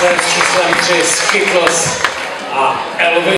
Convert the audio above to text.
Srpski slam jazz Kiklos uh, Elvis.